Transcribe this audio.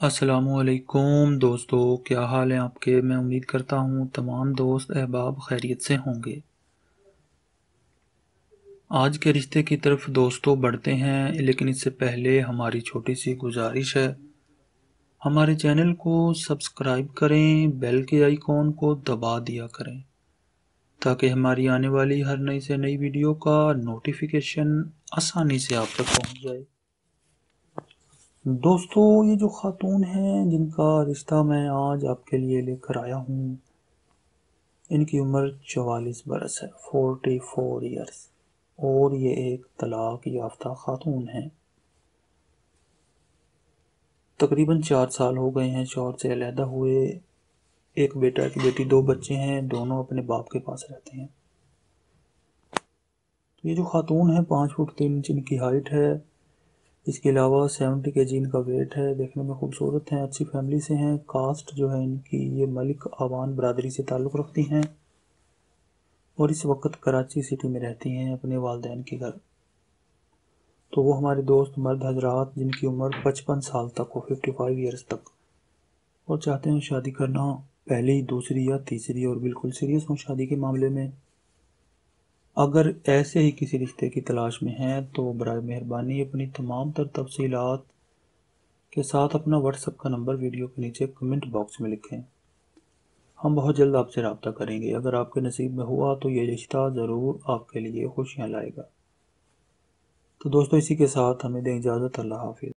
असलकुम दोस्तों, क्या हाल है आपके? मैं उम्मीद करता हूँ तमाम दोस्त अहबाब खैरियत से होंगे। आज के रिश्ते की तरफ़ दोस्तों बढ़ते हैं, लेकिन इससे पहले हमारी छोटी सी गुजारिश है। हमारे चैनल को सब्सक्राइब करें, बेल के आइकॉन को दबा दिया करें, ताकि हमारी आने वाली हर नई से नई वीडियो का नोटिफिकेशन आसानी से आप तक पहुँच जाए। दोस्तों, ये जो ख़ातून हैं, जिनका रिश्ता मैं आज आपके लिए लेकर आया हूँ, इनकी उम्र चवालीस बरस है फोर्टी फोर ईयर्स और ये एक तलाक याफ्ता ख़ातून हैं। तकरीबन चार साल हो गए हैं, शौहर से अलहदा हुए। एक बेटा एक बेटी, दो बच्चे हैं, दोनों अपने बाप के पास रहते हैं। तो ये जो ख़ातून है, पाँच फुट तीन इंच इनकी हाइट है। इसके अलावा सेवेंटी के जी इनका वेट है, देखने में खूबसूरत हैं, अच्छी फैमिली से हैं, कास्ट जो है इनकी, ये मलिक आवान बरदरी से ताल्लुक़ रखती हैं और इस वक्त कराची सिटी में रहती हैं अपने वालदेन के घर। तो वो हमारे दोस्त मर्द हजरात, जिनकी उम्र पचपन साल तक हो फिफ्टी फाइव ईयर्स तक। और चाहते हैं शादी करना पहली, दूसरी या तीसरी और बिल्कुल सीरियस हों शादी के मामले में। अगर ऐसे ही किसी रिश्ते की तलाश में हैं तो बर मेहरबानी अपनी तमाम तर तफसीलात के साथ अपना व्हाट्सएप का नंबर वीडियो के नीचे कमेंट बॉक्स में लिखें। हम बहुत जल्द आपसे रबता करेंगे। अगर आपके नसीब में हुआ तो ये रिश्ता ज़रूर आपके लिए खुशियाँ लाएगा। तो दोस्तों, इसी के साथ हमें दें इजाज़त। अल्लाह हाफिज़।